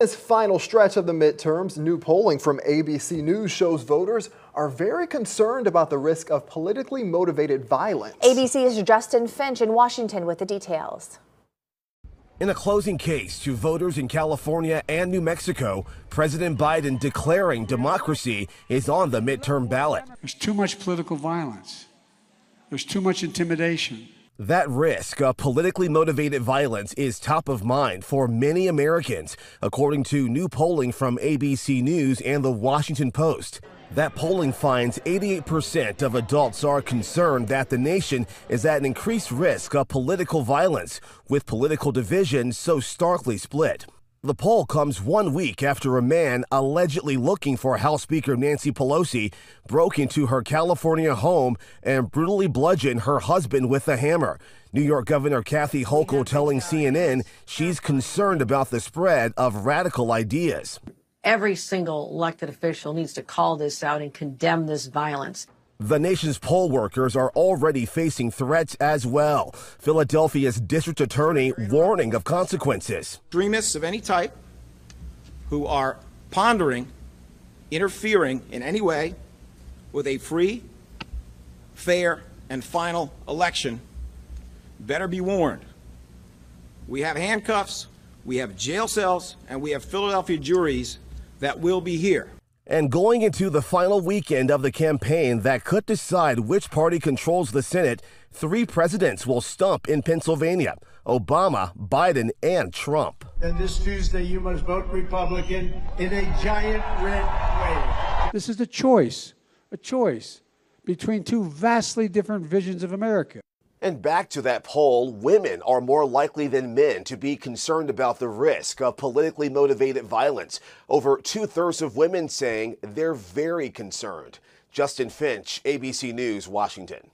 This final stretch of the midterms, new polling from ABC News shows voters are very concerned about the risk of politically motivated violence. ABC's Justin Finch in Washington with the details. In a closing case to voters in California and New Mexico, President Biden declaring democracy is on the midterm ballot. There's too much political violence. There's too much intimidation. That risk of politically motivated violence is top of mind for many Americans, according to new polling from ABC News and the Washington Post. That polling finds 88% of adults are concerned that the nation is at an increased risk of political violence, with political division so starkly split. The poll comes one week after a man allegedly looking for House Speaker Nancy Pelosi broke into her California home and brutally bludgeoned her husband with a hammer. New York Governor Kathy Hochul telling CNN she's concerned about the spread of radical ideas. Every single elected official needs to call this out and condemn this violence. The nation's poll workers are already facing threats as well. Philadelphia's district attorney warning of consequences. Extremists of any type who are pondering interfering in any way with a free, fair, and final election better be warned. We have handcuffs, we have jail cells, and we have Philadelphia juries that will be here. And going into the final weekend of the campaign that could decide which party controls the Senate, three presidents will stump in Pennsylvania Obama, Biden, and Trump. Then this Tuesday, you must vote Republican in a giant red wave. This is a choice, a choice between two vastly different visions of America. And back to that poll, women are more likely than men to be concerned about the risk of politically motivated violence. Over two thirds of women saying they're very concerned. Justin Finch, ABC News, Washington.